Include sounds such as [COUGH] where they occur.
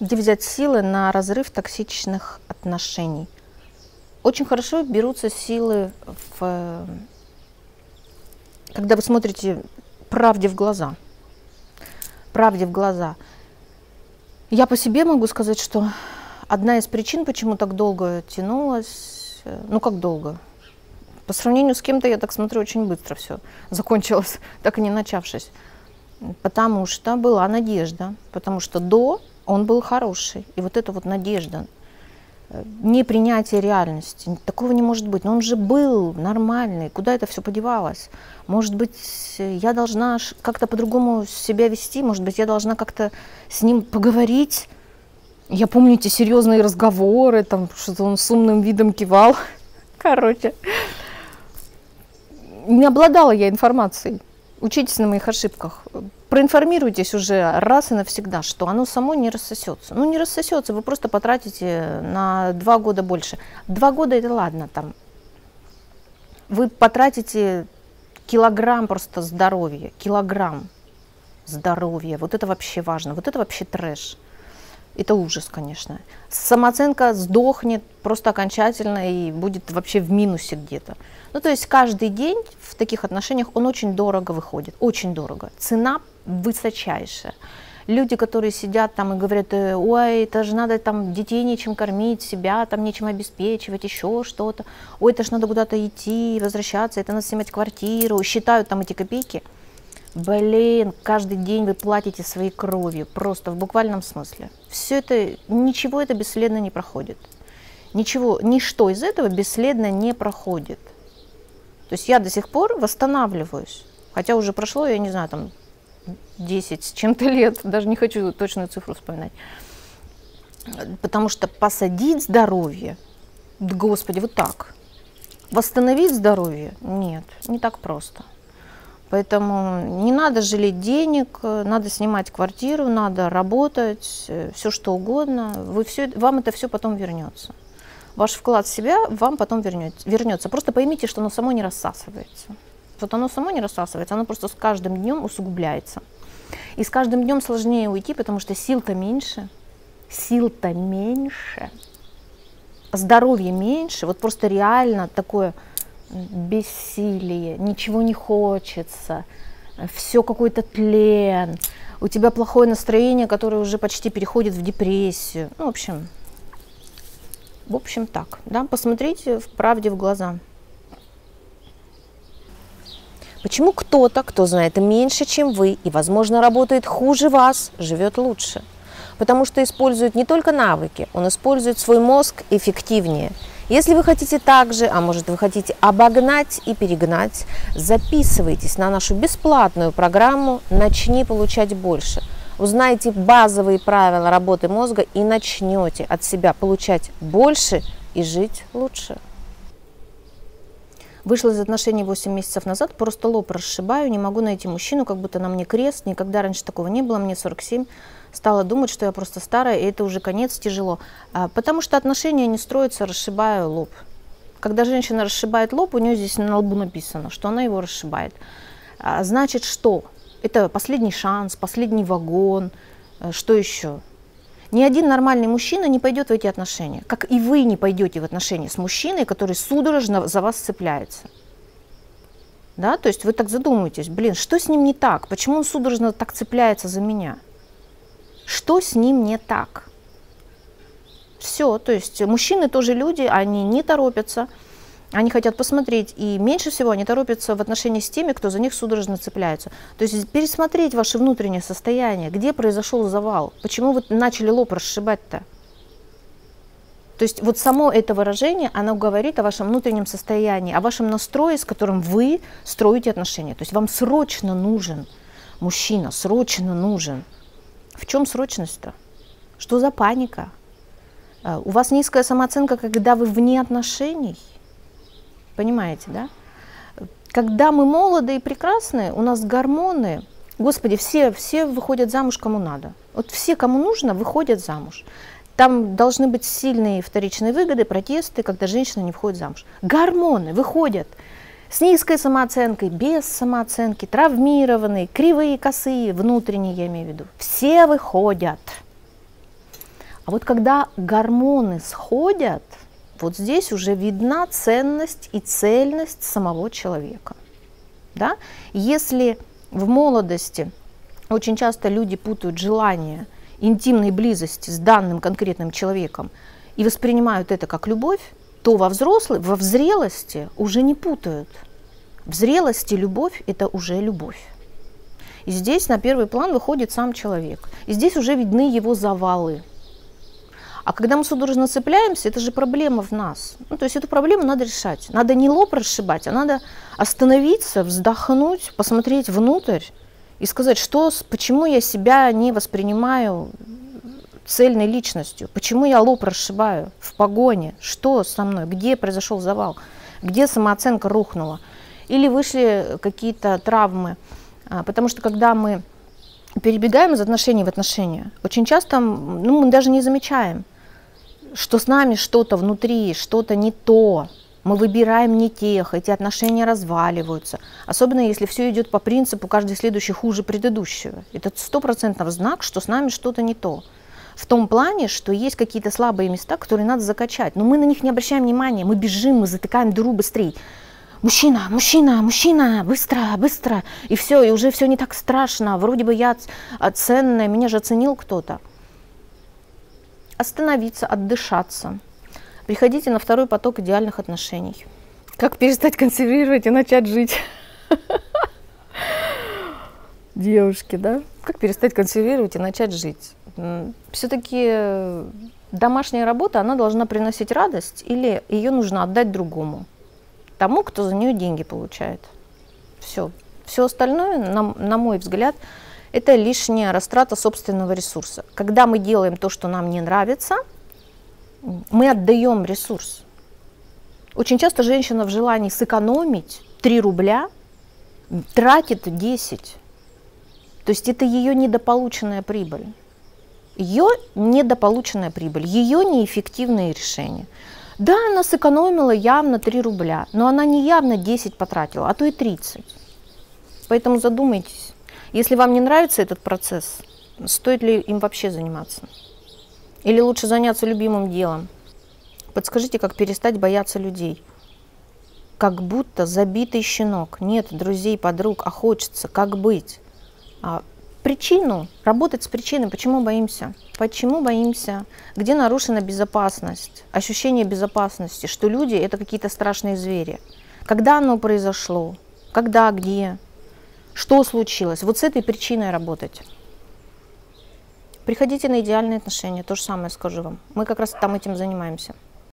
Где взять силы на разрыв токсичных отношений? Очень хорошо берутся силы, в, когда вы смотрите правде в глаза. Правде в глаза. Я по себе могу сказать, что одна из причин, почему так долго тянулось, э, ну как долго, по сравнению с кем-то, я так смотрю, очень быстро все закончилось, [LAUGHS] так и не начавшись. Потому что была надежда, потому что до он был хороший. И вот эта вот надежда, э, не принятие реальности, такого не может быть. Но он же был нормальный, куда это все подевалось? Может быть, я должна как-то по-другому себя вести, может быть, я должна как-то с ним поговорить. Я помню эти серьезные разговоры, там что-то он с умным видом кивал. Короче, не обладала я информацией. Учитесь на моих ошибках. Проинформируйтесь уже раз и навсегда, что оно само не рассосется. Ну, не рассосется, вы просто потратите на два года больше. Два года это ладно там. Вы потратите килограмм просто здоровья, килограмм здоровья. Вот это вообще важно, вот это вообще трэш. Это ужас, конечно. Самооценка сдохнет просто окончательно и будет вообще в минусе где-то. Ну, то есть каждый день в таких отношениях он очень дорого выходит, очень дорого. Цена высочайшая. Люди, которые сидят там и говорят, «Э, ой, это же надо там детей нечем кормить, себя там нечем обеспечивать, еще что-то. Ой, это же надо куда-то идти, возвращаться, это надо снимать квартиру, считают там эти копейки. Блин, каждый день вы платите своей кровью, просто в буквальном смысле. Все это, ничего это бесследно не проходит. Ничего, ничто из этого бесследно не проходит. То есть я до сих пор восстанавливаюсь. Хотя уже прошло, я не знаю, там 10 с чем-то лет, даже не хочу точную цифру вспоминать. Потому что посадить здоровье, господи, вот так. Восстановить здоровье? Нет, не так просто. Поэтому не надо жалеть денег, надо снимать квартиру, надо работать, э, все что угодно. Вы все, вам это все потом вернется ваш вклад в себя вам потом вернется, вернется. Просто поймите, что оно само не рассасывается. Вот оно само не рассасывается, оно просто с каждым днем усугубляется. И с каждым днем сложнее уйти, потому что сил-то меньше, сил-то меньше, здоровья меньше, вот просто реально такое бессилие, ничего не хочется, все какой-то тлен, у тебя плохое настроение, которое уже почти переходит в депрессию. Ну, в общем, в общем, так. Да? Посмотрите в правде в глаза. Почему кто-то, кто знает меньше, чем вы, и, возможно, работает хуже вас, живет лучше? Потому что использует не только навыки, он использует свой мозг эффективнее. Если вы хотите так же, а может вы хотите обогнать и перегнать, записывайтесь на нашу бесплатную программу «Начни получать больше». Узнайте базовые правила работы мозга и начнете от себя получать больше и жить лучше. Вышла из отношений 8 месяцев назад, просто лоб расшибаю, не могу найти мужчину, как будто на мне крест, никогда раньше такого не было, мне 47, стала думать, что я просто старая, и это уже конец, тяжело. А, потому что отношения не строятся, расшибаю лоб. Когда женщина расшибает лоб, у нее здесь на лбу написано, что она его расшибает. А, значит, что? Это последний шанс, последний вагон, э, что еще? Ни один нормальный мужчина не пойдет в эти отношения, как и вы не пойдете в отношения с мужчиной, который судорожно за вас цепляется. Да, то есть вы так задумаетесь, блин, что с ним не так? Почему он судорожно так цепляется за меня? Что с ним не так? Все, то есть мужчины тоже люди, они не торопятся, они хотят посмотреть, и меньше всего они торопятся в отношении с теми, кто за них судорожно цепляется. То есть пересмотреть ваше внутреннее состояние, где произошел завал, почему вы начали лоб расшибать-то. То есть вот само это выражение, оно говорит о вашем внутреннем состоянии, о вашем настрое, с которым вы строите отношения. То есть вам срочно нужен мужчина, срочно нужен. В чем срочность-то? Что за паника? А, у вас низкая самооценка, когда вы вне отношений – Понимаете, да? Когда мы молоды и прекрасны, у нас гормоны, Господи, все, все выходят замуж кому надо. Вот все, кому нужно, выходят замуж. Там должны быть сильные вторичные выгоды, протесты, когда женщина не входит замуж. Гормоны выходят с низкой самооценкой, без самооценки, травмированные, кривые, косые, внутренние, я имею в виду. Все выходят. А вот когда гормоны сходят, вот здесь уже видна ценность и цельность самого человека. Да? Если в молодости очень часто люди путают желание интимной близости с данным конкретным человеком и воспринимают это как любовь, то во взрослой, во взрелости уже не путают. В зрелости любовь – это уже любовь. И здесь на первый план выходит сам человек. И здесь уже видны его завалы. А когда мы судорожно цепляемся, это же проблема в нас. Ну, то есть эту проблему надо решать. Надо не лоб расшибать, а надо остановиться, вздохнуть, посмотреть внутрь и сказать, что, почему я себя не воспринимаю цельной личностью, почему я лоб расшибаю в погоне, что со мной, где произошел завал, где самооценка рухнула, или вышли какие-то травмы. А, потому что когда мы перебегаем из отношений в отношения, очень часто ну, мы даже не замечаем, что с нами что-то внутри, что-то не то, мы выбираем не тех, эти отношения разваливаются. Особенно если все идет по принципу каждый следующий хуже предыдущего. Это стопроцентный знак, что с нами что-то не то. В том плане, что есть какие-то слабые места, которые надо закачать. Но мы на них не обращаем внимания, мы бежим, мы затыкаем дыру быстрее. Мужчина, мужчина, мужчина, быстро, быстро. И все, и уже все не так страшно. Вроде бы я ценная, меня же оценил кто-то остановиться, отдышаться. Приходите на второй поток идеальных отношений. Как перестать консервировать и начать жить? Девушки, да? Как перестать консервировать и начать жить? Все-таки домашняя работа, она должна приносить радость или ее нужно отдать другому? Тому, кто за нее деньги получает. Все. Все остальное, на, на мой взгляд, это лишняя растрата собственного ресурса. Когда мы делаем то, что нам не нравится, мы отдаем ресурс. Очень часто женщина в желании сэкономить 3 рубля тратит 10. То есть это ее недополученная прибыль. Ее недополученная прибыль, ее неэффективные решения. Да, она сэкономила явно 3 рубля, но она не явно 10 потратила, а то и 30. Поэтому задумайтесь. Если вам не нравится этот процесс, стоит ли им вообще заниматься? Или лучше заняться любимым делом? Подскажите, как перестать бояться людей? Как будто забитый щенок. Нет друзей, подруг, а хочется. Как быть? А причину, работать с причиной. Почему боимся? Почему боимся? Где нарушена безопасность? Ощущение безопасности, что люди это какие-то страшные звери. Когда оно произошло? Когда, где? Что случилось? Вот с этой причиной работать. Приходите на идеальные отношения, то же самое скажу вам. Мы как раз там этим занимаемся.